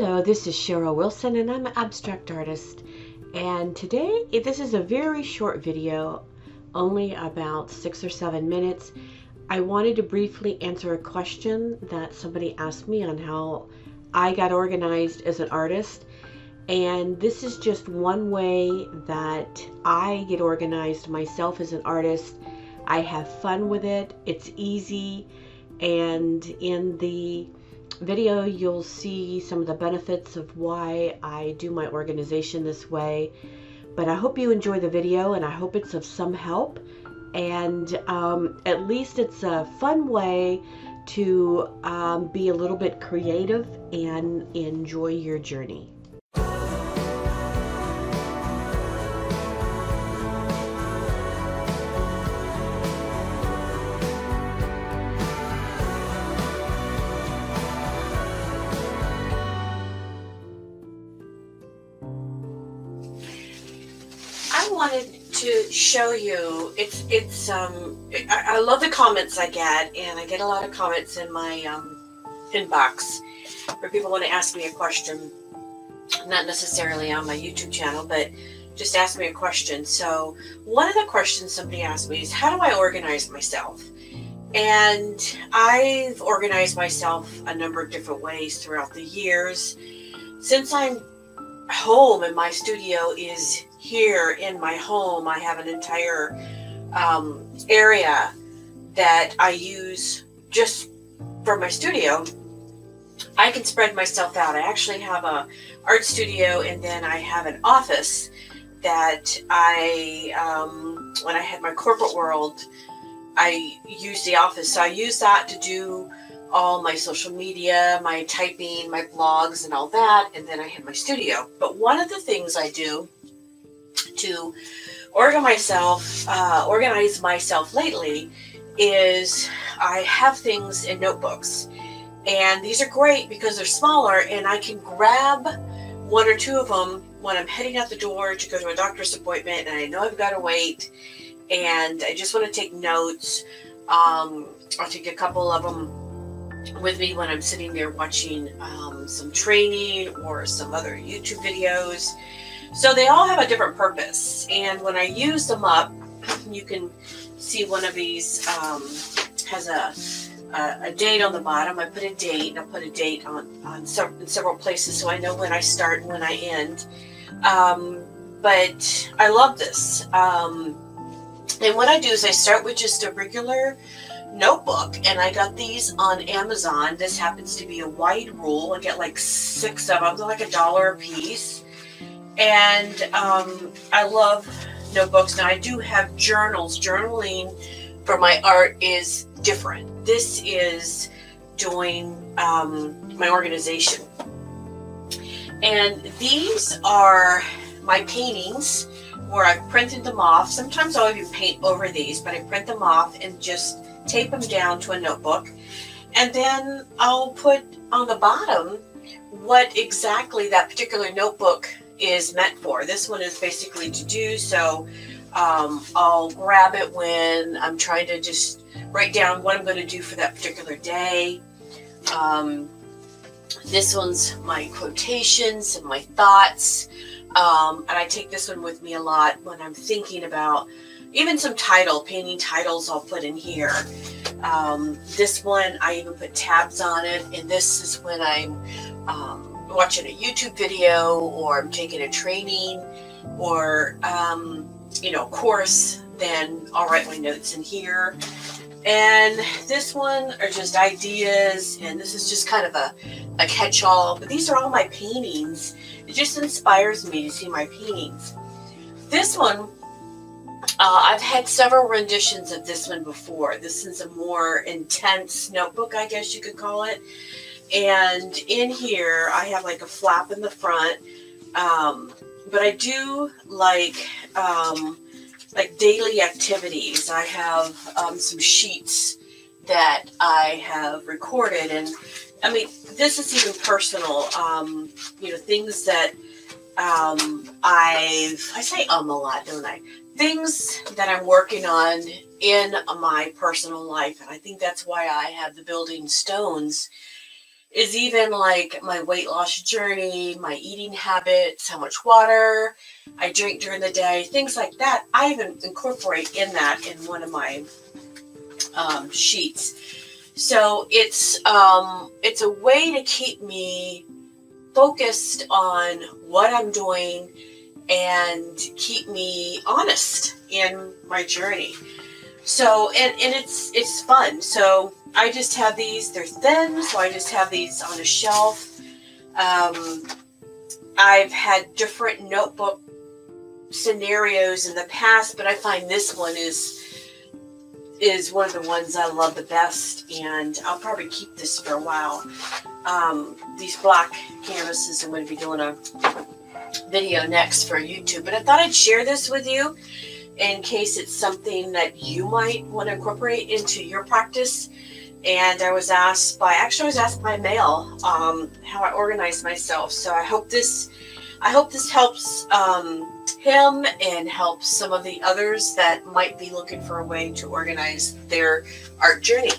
Hello, this is Cheryl Wilson and I'm an abstract artist. And today, this is a very short video, only about six or seven minutes. I wanted to briefly answer a question that somebody asked me on how I got organized as an artist. And this is just one way that I get organized myself as an artist. I have fun with it, it's easy, and in the video you'll see some of the benefits of why I do my organization this way. But I hope you enjoy the video and I hope it's of some help. And um, at least it's a fun way to um, be a little bit creative and enjoy your journey. I wanted to show you. It's it's um. I, I, love the comments I get, and I get a lot of comments in my um, inbox where people want to ask me a question. Not necessarily on my YouTube channel, but just ask me a question. So one of the questions somebody asked me is, "How do I organize myself?" And I've organized myself a number of different ways throughout the years. Since I'm home and my studio is here in my home. I have an entire um, area that I use just for my studio. I can spread myself out. I actually have a art studio and then I have an office that I, um, when I had my corporate world, I used the office. So I use that to do all my social media, my typing, my blogs, and all that. And then I have my studio. But one of the things I do to organize myself, uh, organize myself lately is I have things in notebooks. And these are great because they're smaller and I can grab one or two of them when I'm heading out the door to go to a doctor's appointment and I know I've got to wait and I just want to take notes. Um, I'll take a couple of them with me when I'm sitting there watching um, some training or some other YouTube videos. So they all have a different purpose. And when I use them up, you can see one of these um, has a, a, a, date on the bottom. I put a date and I put a date on, on several, places so I know when I start and when I end. Um, but I love this. Um, and what I do is I start with just a regular notebook and I got these on Amazon. This happens to be a wide rule. I get like six of them. They're like a dollar a piece. And um, I love notebooks. Now I do have journals. Journaling for my art is different. This is doing um, my organization. And these are my paintings where I've printed them off. Sometimes I'll even paint over these, but I print them off and just tape them down to a notebook. And then I'll put on the bottom what exactly that particular notebook is meant for. This one is basically to do, so um, I'll grab it when I'm trying to just write down what I'm going to do for that particular day. Um, this one's my quotations and my thoughts. Um, and I take this one with me a lot when I'm thinking about even some title, painting titles I'll put in here. Um, this one, I even put tabs on it. And this is when I'm um, watching a YouTube video or I'm taking a training or, um, you know, course, then I'll write my notes in here. And this one are just ideas, and this is just kind of a, a catch-all. But these are all my paintings. It just inspires me to see my paintings. This one uh, I've had several renditions of this one before. This is a more intense notebook, I guess you could call it. And in here, I have like a flap in the front. Um, but I do like um, like daily activities. I have um, some sheets that I have recorded, and I mean this is even personal. Um, you know, things that um, I've I say um a lot, don't I? things that I'm working on in my personal life. And I think that's why I have the building stones is even like my weight loss journey, my eating habits, how much water I drink during the day, things like that. I even incorporate in that in one of my um, sheets. So it's um, it's a way to keep me focused on what I'm doing and keep me honest in my journey. So and and it's it's fun. So I just have these. They're thin, so I just have these on a shelf. Um, I've had different notebook scenarios in the past, but I find this one is is one of the ones I love the best, and I'll probably keep this for a while. Um, these black canvases, I'm going to be doing a video next for YouTube, but I thought I'd share this with you in case it's something that you might want to incorporate into your practice. And I was asked by, actually, I was asked by mail um, how I organize myself. So I hope this, I hope this helps um, him and helps some of the others that might be looking for a way to organize their art journey.